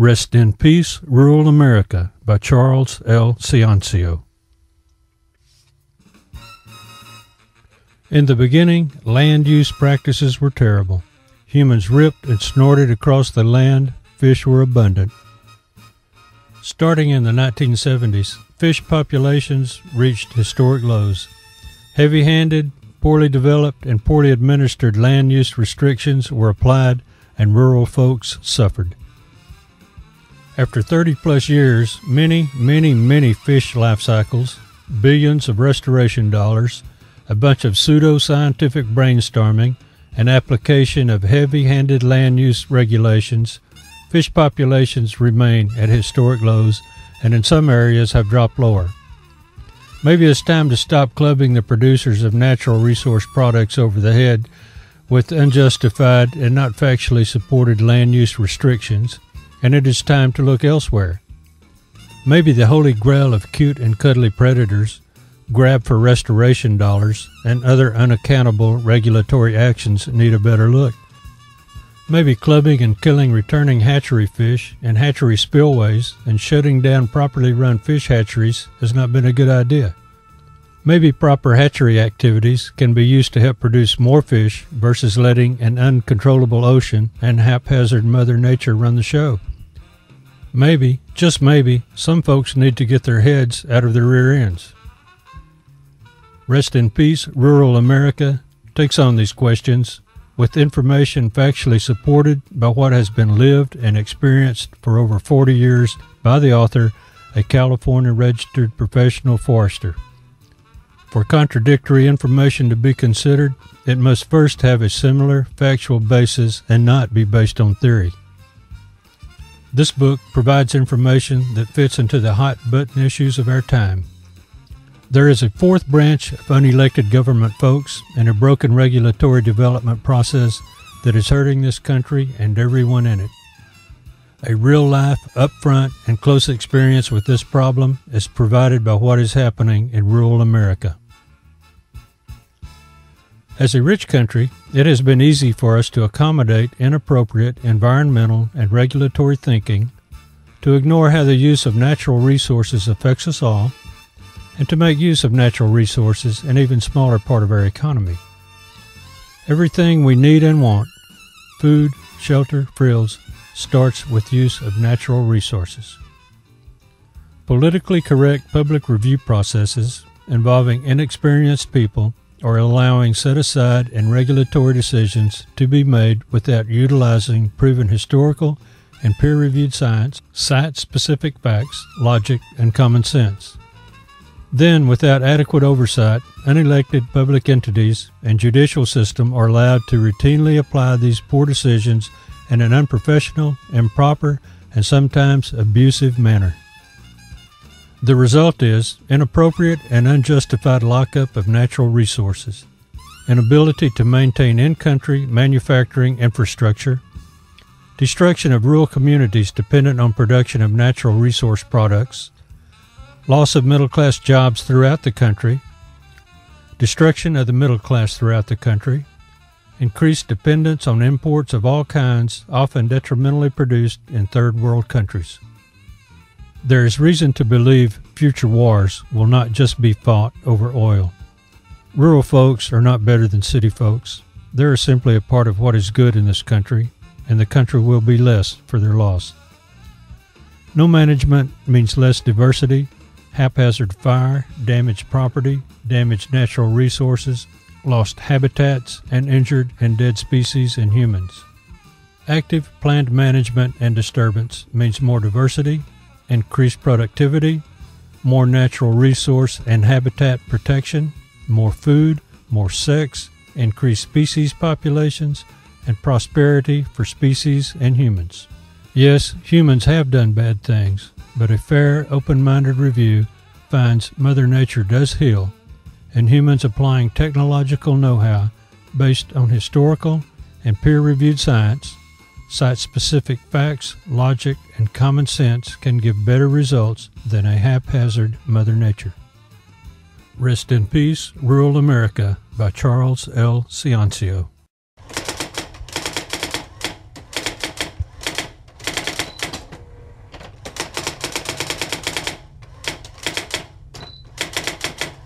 Rest in Peace, Rural America by Charles L. Ciancio. In the beginning, land use practices were terrible. Humans ripped and snorted across the land, fish were abundant. Starting in the 1970s, fish populations reached historic lows. Heavy handed, poorly developed, and poorly administered land use restrictions were applied, and rural folks suffered. After 30 plus years, many, many, many fish life cycles, billions of restoration dollars, a bunch of pseudo scientific brainstorming, and application of heavy handed land use regulations, fish populations remain at historic lows and in some areas have dropped lower. Maybe it's time to stop clubbing the producers of natural resource products over the head with unjustified and not factually supported land use restrictions and it is time to look elsewhere. Maybe the holy grail of cute and cuddly predators, grab for restoration dollars, and other unaccountable regulatory actions need a better look. Maybe clubbing and killing returning hatchery fish and hatchery spillways and shutting down properly run fish hatcheries has not been a good idea. Maybe proper hatchery activities can be used to help produce more fish versus letting an uncontrollable ocean and haphazard Mother Nature run the show. Maybe, just maybe, some folks need to get their heads out of their rear ends. Rest in Peace, Rural America takes on these questions with information factually supported by what has been lived and experienced for over 40 years by the author, a California registered professional forester. For contradictory information to be considered, it must first have a similar factual basis and not be based on theory. This book provides information that fits into the hot button issues of our time. There is a fourth branch of unelected government folks and a broken regulatory development process that is hurting this country and everyone in it. A real life, upfront, and close experience with this problem is provided by what is happening in rural America. As a rich country, it has been easy for us to accommodate inappropriate environmental and regulatory thinking, to ignore how the use of natural resources affects us all, and to make use of natural resources an even smaller part of our economy. Everything we need and want food, shelter, frills starts with use of natural resources. Politically correct public review processes involving inexperienced people are allowing set aside and regulatory decisions to be made without utilizing proven historical and peer reviewed science, site specific facts, logic, and common sense. Then, without adequate oversight, unelected public entities and judicial system are allowed to routinely apply these poor decisions in an unprofessional, improper, and sometimes abusive manner. The result is inappropriate and unjustified lockup of natural resources, inability to maintain in country manufacturing infrastructure, destruction of rural communities dependent on production of natural resource products, loss of middle class jobs throughout the country, destruction of the middle class throughout the country, increased dependence on imports of all kinds, often detrimentally produced in third world countries. There is reason to believe future wars will not just be fought over oil. Rural folks are not better than city folks. They are simply a part of what is good in this country, and the country will be less for their loss. No management means less diversity, haphazard fire, damaged property, damaged natural resources, lost habitats, and injured and dead species and humans. Active planned management and disturbance means more diversity, increased productivity, more natural resource and habitat protection, more food, more sex, increased species populations, and prosperity for species and humans. Yes, humans have done bad things, but a fair, open minded review finds Mother Nature does heal, and humans applying technological know how based on historical and peer reviewed science Site specific facts, logic, and common sense can give better results than a haphazard Mother Nature. Rest in Peace, Rural America by Charles L. Ciancio.